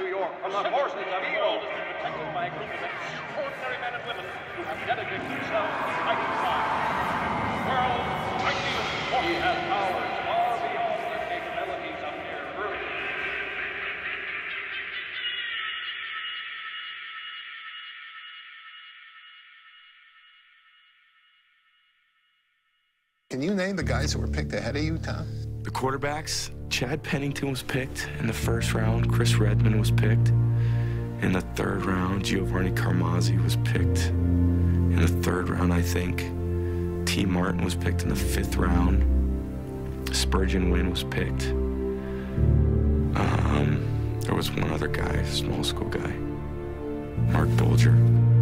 citizens of New York from the forces of evil, protected by a group of extraordinary men and women who have dedicated themselves to fighting crime. The world's mightiest force has powers far beyond the capabilities of mere Earth. Can you name the guys that were picked ahead of you, Tom? The quarterbacks, Chad Pennington was picked in the first round. Chris Redman was picked. In the third round, Giovanni Carmazzi was picked. In the third round, I think, Tee Martin was picked in the fifth round. Spergon Wynn was picked. Um, there was one other guy, small school guy, Marc Bulger.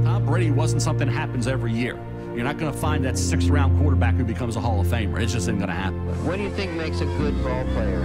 Tom Brady wasn't something that happens every year. You're not going to find that sixth round quarterback who becomes a Hall of Famer. It just isn't going to happen. What do you think makes a good ball player?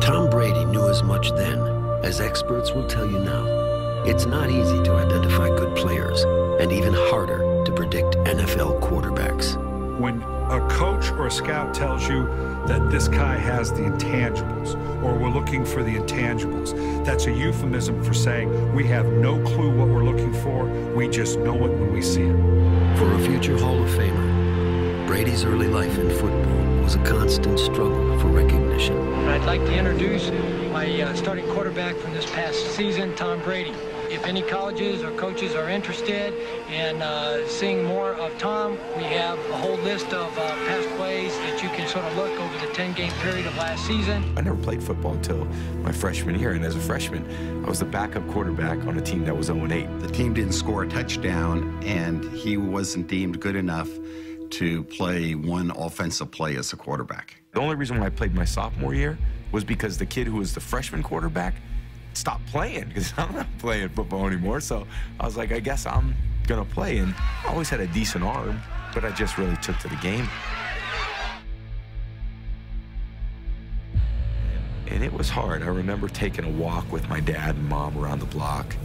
Tom Brady knew as much then as experts will tell you now. It's not easy to identify good players, and even harder to predict NFL quarterbacks. When a coach or a scout tells you that this guy has the intangibles, or we're looking for the intangibles, that's a euphemism for saying we have no clue what we're looking for, we just know it when we see it. For a future Hall of Famer, Brady's early life in football was a constant struggle for recognition. I'd like to introduce my uh, starting quarterback from this past season, Tom Brady. If any colleges or coaches are interested in uh, seeing more of Tom, we have a whole list of uh, past plays that you can sort of look over the 10-game period of last season. I never played football until my freshman year, and as a freshman, I was the backup quarterback on a team that was 0-8. The team didn't score a touchdown, and he wasn't deemed good enough to play one offensive play as a quarterback. The only reason why I played my sophomore year was because the kid who was the freshman quarterback stopped playing because I'm not playing football anymore. So I was like, I guess I'm going to play. And I always had a decent arm, but I just really took to the game. And it was hard. I remember taking a walk with my dad and mom around the block.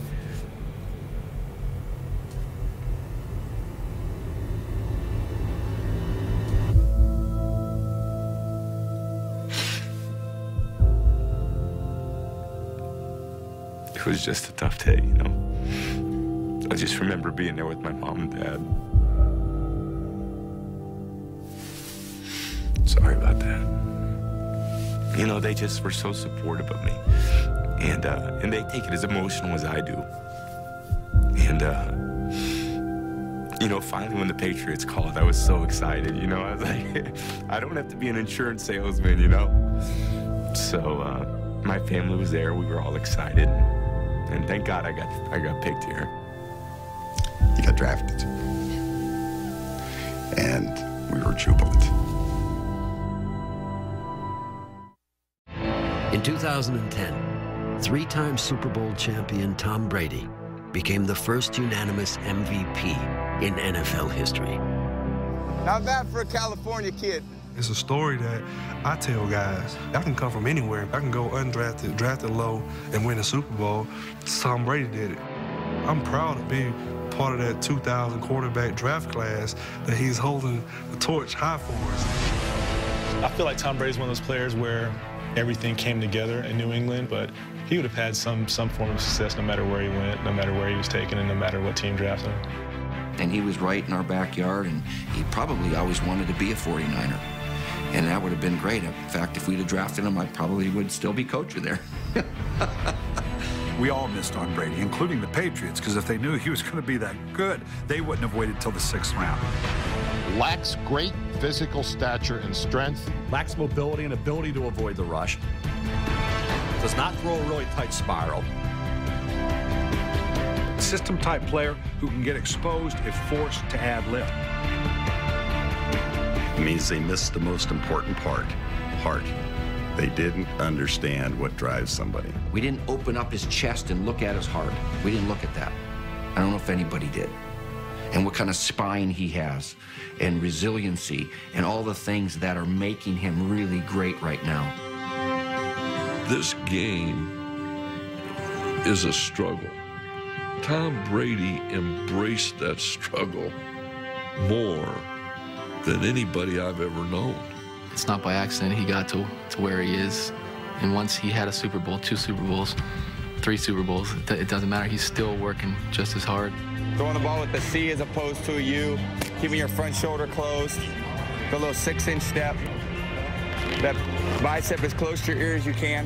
It was just a tough day, you know. I just remember being there with my mom and dad. Sorry about that. You know, they just were so supportive of me. And uh, and they take it as emotional as I do. And uh, you know, finally when the Patriots called, I was so excited, you know. I was like, I don't have to be an insurance salesman, you know. So uh, my family was there, we were all excited. And thank God I got I got picked here. He got drafted. And we were jubilant. In 2010, three time Super Bowl champion Tom Brady became the first unanimous MVP in NFL history. Not bad for a California kid. It's a story that I tell guys. I can come from anywhere. I can go undrafted, drafted low, and win a Super Bowl. Tom Brady did it. I'm proud to be part of that 2000 quarterback draft class that he's holding the torch high for us. I feel like Tom Brady's one of those players where everything came together in New England, but he would have had some some form of success no matter where he went, no matter where he was taken, and no matter what team drafted him. And he was right in our backyard, and he probably always wanted to be a 49er. And that would have been great. In fact, if we'd have drafted him, I probably would still be coach there. We all missed on Brady, including the Patriots, because if they knew he was going to be that good, they wouldn't have waited till the sixth round. Lacks great physical stature and strength. Lacks mobility and ability to avoid the rush. Does not throw a really tight spiral. System type player who can get exposed if forced to ad lib. It means they missed the most important part heart. They didn't understand what drives somebody. We didn't open up his chest and look at his heart. We didn't look at that. I don't know if anybody did. And what kind of spine he has, and resiliency, and all the things that are making him really great right now. This game is a struggle. Tom Brady embraced that struggle more than anybody I've ever known. It's not by accident he got to, to where he is. And once he had a Super Bowl, two Super Bowls, three Super Bowls, it doesn't matter. He's still working just as hard. Throwing the ball with the C as opposed to a U, keeping your front shoulder closed, the little six-inch step. That bicep as close to your ear as you can.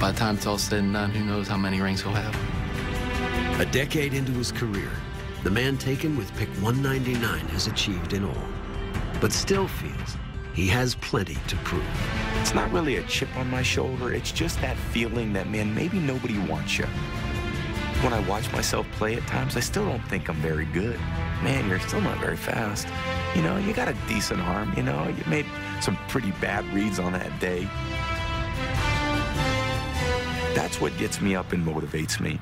By the time it's all said and done, who knows how many rings he'll have. A decade into his career, the man taken with pick 199 has achieved in all, but still feels he has plenty to prove. It's not really a chip on my shoulder. It's just that feeling that, man, maybe nobody wants you. When I watch myself play at times, I still don't think I'm very good. Man, you're still not very fast. You know, you got a decent arm, you know, you made some pretty bad reads on that day. That's what gets me up and motivates me.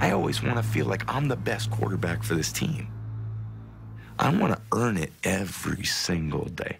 I always want to feel like I'm the best quarterback for this team. I want to earn it every single day.